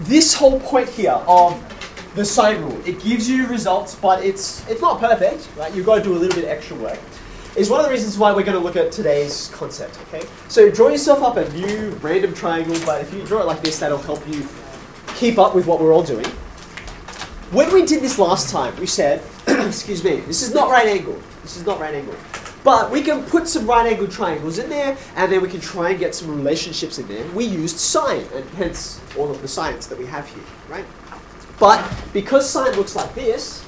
this whole point here of the sine rule, it gives you results, but it's it's not perfect, right? You've got to do a little bit extra work. Is one of the reasons why we're going to look at today's concept. Okay, so draw yourself up a new random triangle, but if you draw it like this, that'll help you keep up with what we're all doing. When we did this last time, we said, excuse me, this is not right angle. This is not right angle. But we can put some right angled triangles in there, and then we can try and get some relationships in there. We used sine, and hence all of the science that we have here, right? But because sine looks like this,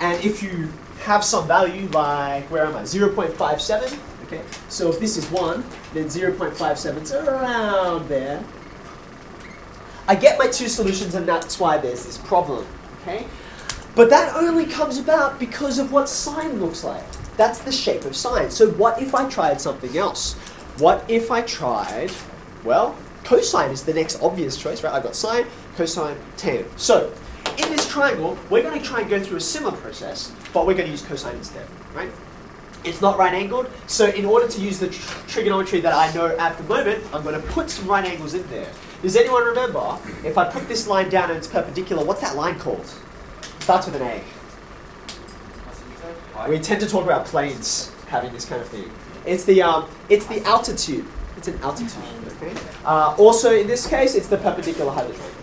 and if you have some value like, where am I, 0.57, okay? So if this is 1, then 0.57 is around there. I get my two solutions and that's why there's this problem, okay? But that only comes about because of what sine looks like. That's the shape of sine. So what if I tried something else? What if I tried, well, cosine is the next obvious choice, right? I've got sine, cosine, tan. So in this triangle, we're going to try and go through a similar process, but we're going to use cosine instead, right? It's not right angled, so in order to use the tr trigonometry that I know at the moment, I'm going to put some right angles in there. Does anyone remember, if I put this line down and it's perpendicular, what's that line called? Starts with an A. We tend to talk about planes having this kind of thing. It's the um, it's the altitude. It's an altitude. Okay. Uh, also, in this case, it's the perpendicular height of the triangle.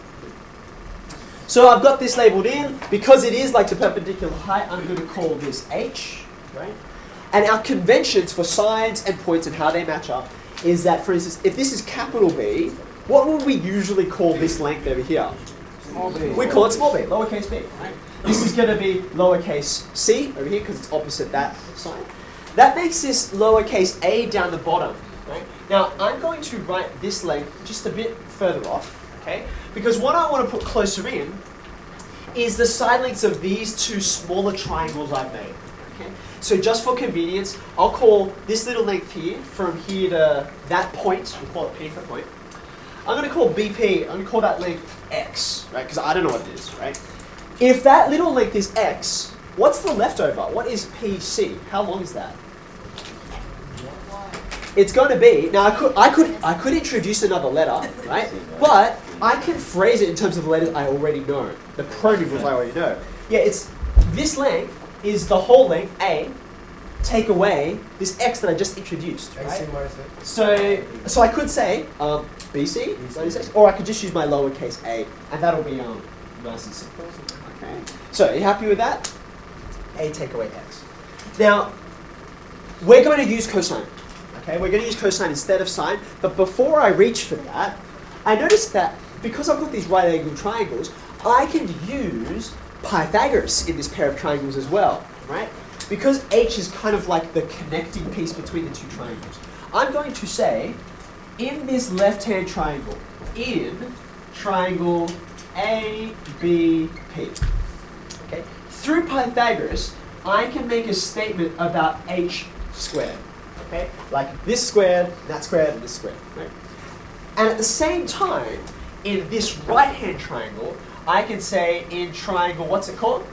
So I've got this labeled in because it is like the perpendicular height. I'm going to call this h, right? And our conventions for sides and points and how they match up is that, for instance, if this is capital B, what would we usually call this length over here? Small b. We call it small b, lowercase b. Right? This is going to be lowercase c over here because it's opposite that side. That makes this lowercase a down the bottom. Right? Now, I'm going to write this length just a bit further off, okay? Because what I want to put closer in is the side lengths of these two smaller triangles I've made. Okay? So just for convenience, I'll call this little length here, from here to that point, we'll call it P for point. I'm going to call BP, I'm going to call that length X, right? Because I don't know what it is, right? If that little length is X, what's the leftover? What is PC? How long is that? It's going to be now. I could I could I could introduce another letter, right? But I can phrase it in terms of the letters I already know, the pronumerals I already know. Yeah, it's this length is the whole length A. Take away this x that I just introduced, right? AC minus X. So, so I could say um, BC, x, or I could just use my lowercase a, and that'll be um, nice and simple. So, are you happy with that? A take away x. Now, we're going to use cosine. Okay, we're going to use cosine instead of sine. But before I reach for that, I noticed that because I've got these right angled triangles, I can use Pythagoras in this pair of triangles as well, right? Because h is kind of like the connecting piece between the two triangles. I'm going to say, in this left-hand triangle, in triangle ABP, okay, through Pythagoras, I can make a statement about h squared, okay? Like this squared, that squared, and this squared, right? And at the same time, in this right-hand triangle, I can say in triangle, what's it called?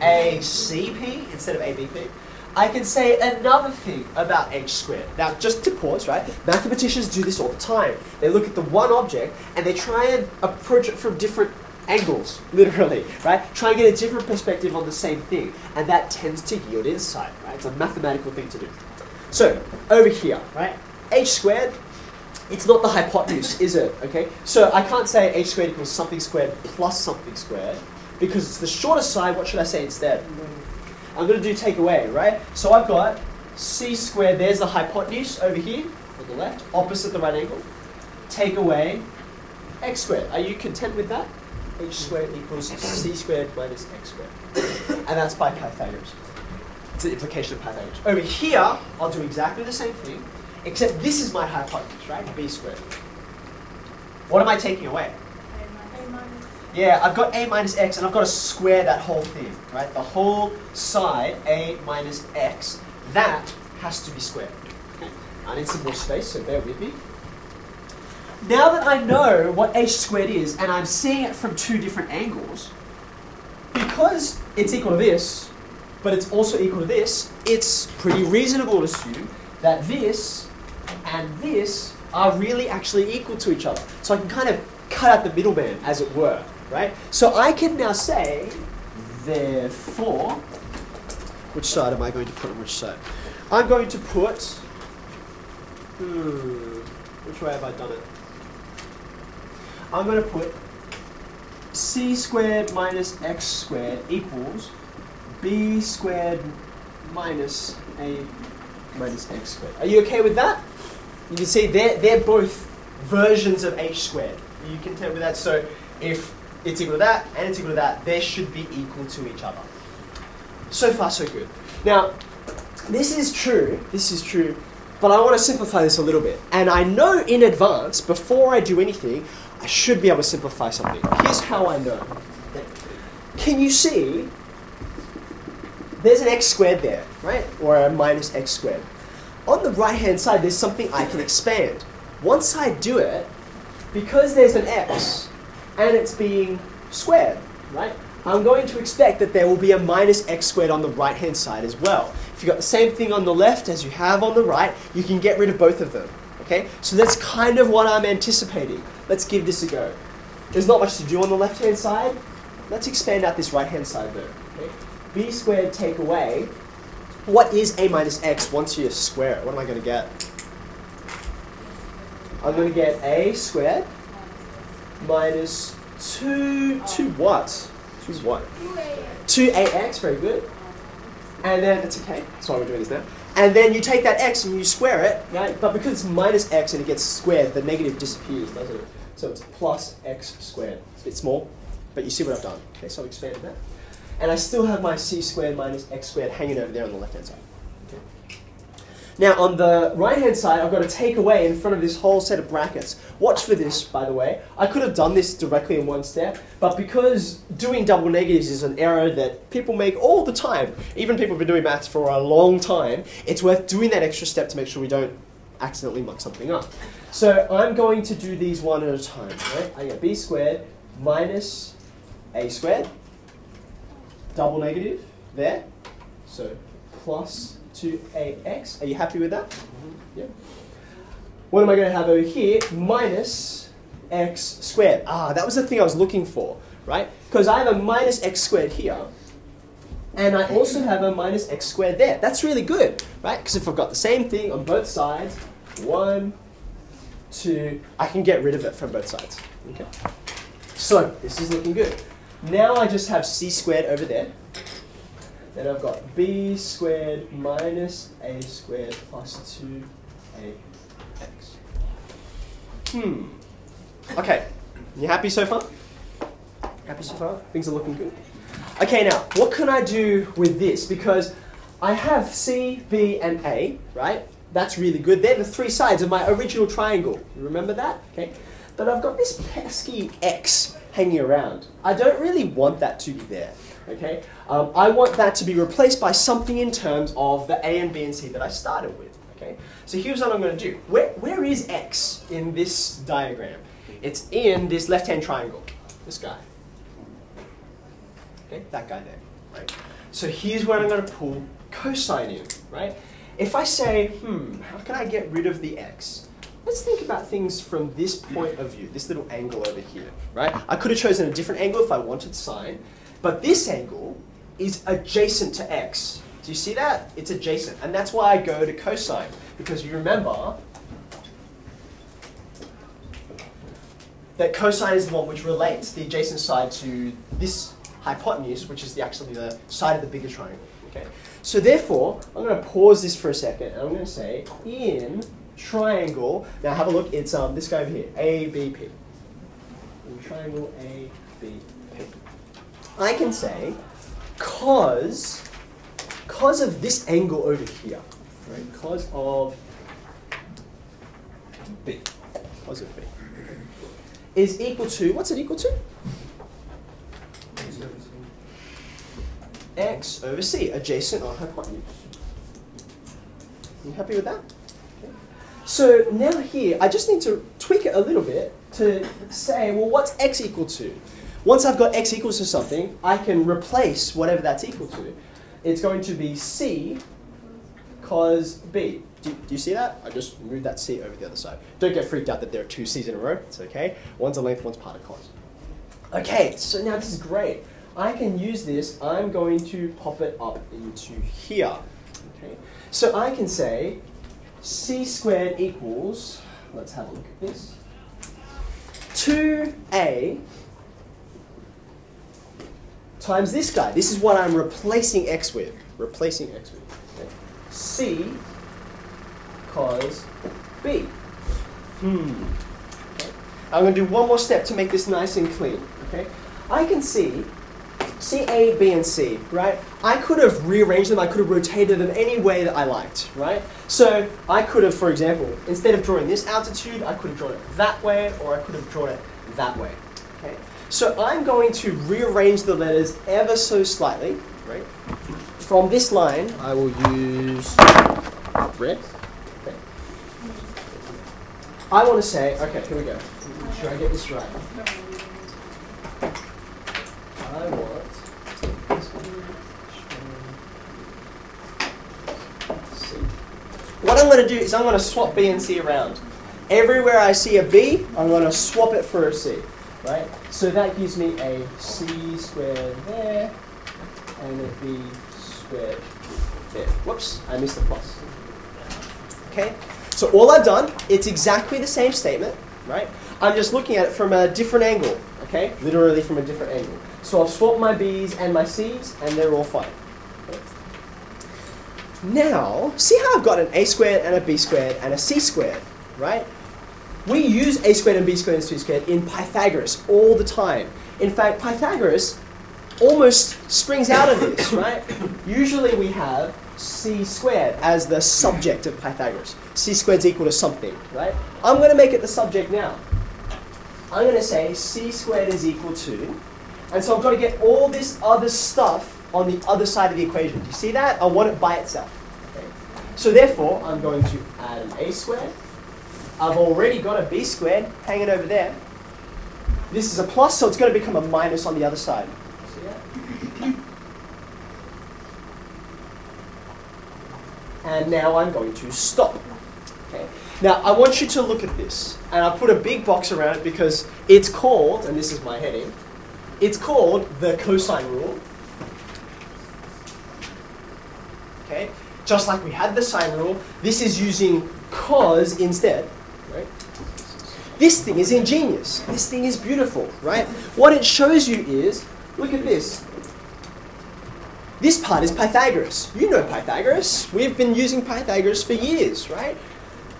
ACP instead of ABP. I can say another thing about h squared. Now, just to pause, right? Mathematicians do this all the time. They look at the one object and they try and approach it from different angles, literally, right? Try and get a different perspective on the same thing, and that tends to yield insight, right? It's a mathematical thing to do. So, over here, right? h squared, it's not the hypotenuse, is it? Okay, so I can't say h squared equals something squared plus something squared, because it's the shorter side, what should I say instead? I'm going to do take away, right? So I've got c squared, there's the hypotenuse over here on the left, opposite the right angle. Take away x squared. Are you content with that? H squared equals c squared minus x squared. And that's by Pythagoras. It's an implication of Pythagoras. Over here, I'll do exactly the same thing, except this is my hypotenuse, right? b squared. What am I taking away? Yeah, I've got a minus x, and I've got to square that whole thing, right? The whole side, a minus x, that has to be squared. Okay. I need some more space, so bear with me. Now that I know what h squared is, and I'm seeing it from two different angles, because it's equal to this, but it's also equal to this, it's pretty reasonable to assume that this and this are really actually equal to each other. So I can kind of cut out the middleman, as it were, right? So I can now say, therefore, which side am I going to put on which side? I'm going to put, hmm, which way have I done it? I'm going to put c squared minus x squared equals b squared minus a minus x squared. Are you okay with that? You can see they're, they're both versions of h squared. Are you content with that? So if it's equal to that and it's equal to that, they should be equal to each other. So far, so good. Now, this is true, this is true, but I want to simplify this a little bit. And I know in advance, before I do anything, I should be able to simplify something. Here's how I know. Can you see there's an x squared there, right? Or a minus x squared. On the right hand side, there's something I can expand. Once I do it, because there's an x and it's being squared, right? I'm going to expect that there will be a minus x squared on the right hand side as well. If you've got the same thing on the left as you have on the right, you can get rid of both of them. Okay? So that's kind of what I'm anticipating. Let's give this a go. There's not much to do on the left hand side. Let's expand out this right hand side though. Okay? b squared take away. What is a minus x once you square it? What am I going to get? I'm going to get a squared minus 2, 2 what? 2 what? 2ax, very good. And then, that's okay, that's why we're doing this now. And then you take that x and you square it, right? But because it's minus x and it gets squared, the negative disappears, doesn't it? So it's plus x squared. It's a bit small, but you see what I've done. Okay, so I've expanded that. And I still have my c squared minus x squared hanging over there on the left-hand side. Now on the right hand side, I've got to take away in front of this whole set of brackets. Watch for this, by the way. I could have done this directly in one step, but because doing double negatives is an error that people make all the time, even people who have been doing maths for a long time, it's worth doing that extra step to make sure we don't accidentally muck something up. So I'm going to do these one at a time, right? I get b squared minus a squared, double negative there, so plus 2ax. Are you happy with that? Mm -hmm. Yeah. What am I going to have over here? Minus x squared. Ah, that was the thing I was looking for, right? Because I have a minus x squared here, and I also have a minus x squared there. That's really good, right? Because if I've got the same thing on both sides, one, two, I can get rid of it from both sides. Okay. So this is looking good. Now I just have c squared over there. Then I've got b squared minus a squared plus 2ax. Hmm. Okay. You happy so far? Happy so far? Things are looking good? Okay, now, what can I do with this? Because I have C, B, and A, right? That's really good. They're the three sides of my original triangle. You remember that? Okay. But I've got this pesky X hanging around. I don't really want that to be there. Okay? Um, I want that to be replaced by something in terms of the A and B and C that I started with. Okay? So here's what I'm going to do. Where, where is X in this diagram? It's in this left-hand triangle. This guy. Okay? That guy there. Right? So here's where I'm going to pull cosine in. Right? If I say, hmm, how can I get rid of the X? Let's think about things from this point of view, this little angle over here, right? I could have chosen a different angle if I wanted sine, but this angle is adjacent to x. Do you see that? It's adjacent. And that's why I go to cosine. Because you remember that cosine is the one which relates the adjacent side to this hypotenuse, which is the, actually the side of the bigger triangle. Okay. So therefore, I'm going to pause this for a second, and I'm going to say in triangle. Now have a look. It's um, this guy over here, ABP. In triangle ABP. I can say cos, cos of this angle over here, right? Cos of B, cos of B, is equal to, what's it equal to? X over C, adjacent or hypotenuse. You happy with that? Okay. So now here, I just need to tweak it a little bit to say, well, what's X equal to? Once I've got x equals to something, I can replace whatever that's equal to. It's going to be c cos b. Do, do you see that? I just moved that c over the other side. Don't get freaked out that there are two c's in a row. It's okay. One's a length, one's part of cos. Okay, so now this is great. I can use this. I'm going to pop it up into here. Okay, so I can say c squared equals. Let's have a look at this. 2a times this guy. This is what I'm replacing x with. Replacing x with. C cos b. Hmm. Okay. I'm going to do one more step to make this nice and clean. Okay. I can see C, A, B, and C, right? I could have rearranged them, I could have rotated them any way that I liked, right? So I could have, for example, instead of drawing this altitude, I could have drawn it that way, or I could have drawn it that way, okay? So I'm going to rearrange the letters ever so slightly, right? From this line, I will use red. Okay. I want to say, okay, here we go. Sure I get this right. I want C. What I'm going to do is I'm going to swap B and C around. Everywhere I see a B, I'm going to swap it for a C, right? So that gives me a C squared there and a B squared there. Whoops, I missed the plus. Okay, so all I've done, it's exactly the same statement, right? I'm just looking at it from a different angle, okay? Literally from a different angle. So I've swapped my B's and my C's, and they're all fine. Now, see how I've got an A squared and a B squared and a C squared, right? We use A squared and B squared and C squared in Pythagoras all the time. In fact, Pythagoras almost springs out of this, right? Usually we have C squared as the subject of Pythagoras. C squared is equal to something, right? I'm going to make it the subject now. I'm going to say C squared is equal to, and so I've got to get all this other stuff on the other side of the equation. Do you see that? I want it by itself. Okay. So therefore, I'm going to add an A squared. I've already got a B squared hanging over there. This is a plus, so it's going to become a minus on the other side. And now I'm going to stop. Okay. Now I want you to look at this, and I'll put a big box around it because it's called, and this is my heading, it's called the cosine rule. Okay, just like we had the sine rule, this is using cos instead. Right? This thing is ingenious. This thing is beautiful, right? What it shows you is, look at this. This part is Pythagoras. You know Pythagoras. We've been using Pythagoras for years, right?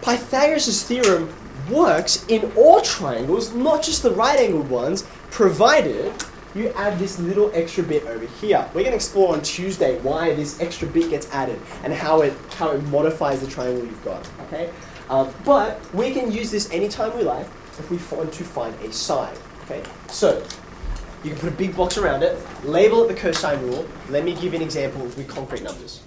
Pythagoras' theorem works in all triangles, not just the right angled ones, provided you add this little extra bit over here. We're going to explore on Tuesday why this extra bit gets added and how it, how it modifies the triangle you've got. Okay? Um, but we can use this anytime we like if we want to find a side. Okay? So, you can put a big box around it, label it the cosine rule. Let me give an example with concrete numbers.